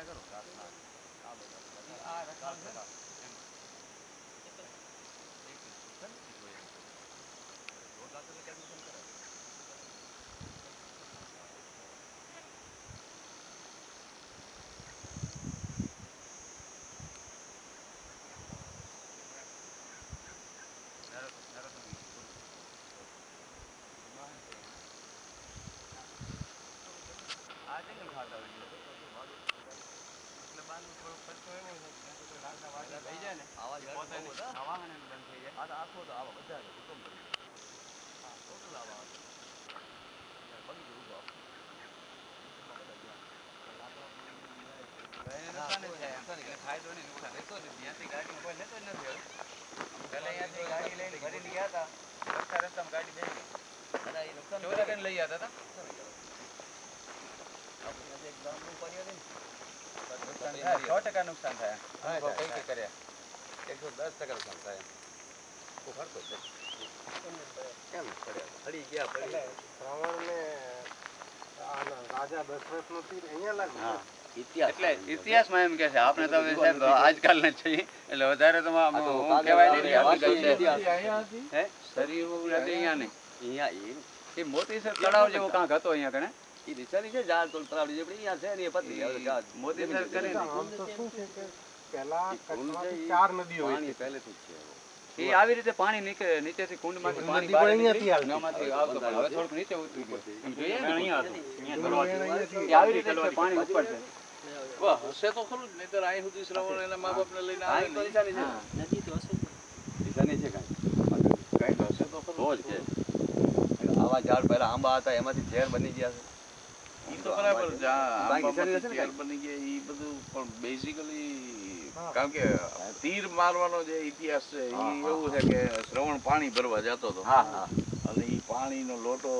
जाया करो I think I'm hard out of you. આ જંગલ ખાતા હોય છે. એટલે બહારનું થોડોક ખર્ચો એવો છે કે કોઈ લાકડા વાગડા થઈ જાય ને. આવા એ ઝાડ પોતાને બહુ બધા. આ વાહન એનું બંધ થઈ જાય. આ તો આખો આવા બધા હુકમ કરી હા ટોટલ આવા. બધા ફાયદો નહીં. નુકસાન રહેતો ત્યાંથી ગાડી કોઈ લેતો જ નથી હવે. અહીંયાથી ગાડી લઈને ભરીને ગયા હતા. રસ્તા રસ્તામાં ગાડી બેસી અને એ નુકસાન લઈ ગયા હતા. આપણે એક ગામનું પાણી હતું ને, નુકસાન થાય સો ટકા નુકસાન થાય થાય, અનુભવ કઈ થાય. કઈ કર્યા એકસો દસ ટકા નુકસાન થાય ખૂબ ખર્ચો છે કેમ પડ્યા પડી ગયા પડી એટલે શ્રાવણને આના રાજા દશરથનું તીર અહીંયા લાગ્યું હા ઇતિહાસ એટલે ઇતિહાસમાં એમ કે છે આપણે તો હવે સાહેબ આજકાલના જ છીએ એટલે વધારે તો આમ આ તો હું કાગળ કહેવાય વાળી નહીં વાત આપણી છે. ગઈ છે. અહીંયા હતી હે શરીર નથી અહીંયા નહીં અહીંયા એ એ મોતી સર તળાવ જેવો કાંક હતો અહીંયા કણે છે ને હવે આમ તો શું છે કે પહેલા ચાર નદીઓ પાણી પહેલેથી જ છે એ આવી રીતે પાણી નીકળે નીચેથી કુંડમાંથી પાણી બહાર અહીંયાથી નીકળી, આવતી. નમાંથી આવતું પણ. હવે થોડુંક નીચે ઉતરી ગયું. એમ અહીંયા આવી રીતે પાણી ઉપર છે. વાહ, હશે તો ખરું જ નહીંતર અહીં સુધી શ્રવણ એના મા બાપને લઈને આવે આ તો નહીં. નિશાની છે. નિશાની કાંઈ. કાંઈક હશે તો ખરું. રોજ છે આવા ઝાડ પહેલા આંબા હતા એમાંથી ઝેર બની ગયા છે. તો બરાબર બની ગયા એ બધું પણ બેઝિકલી કારણ કે તીર મારવાનો જે ઇતિહાસ છે એ એવું છે કે શ્રવણ પાણી ભરવા જતો હતો. અને એ પાણીનો લોટો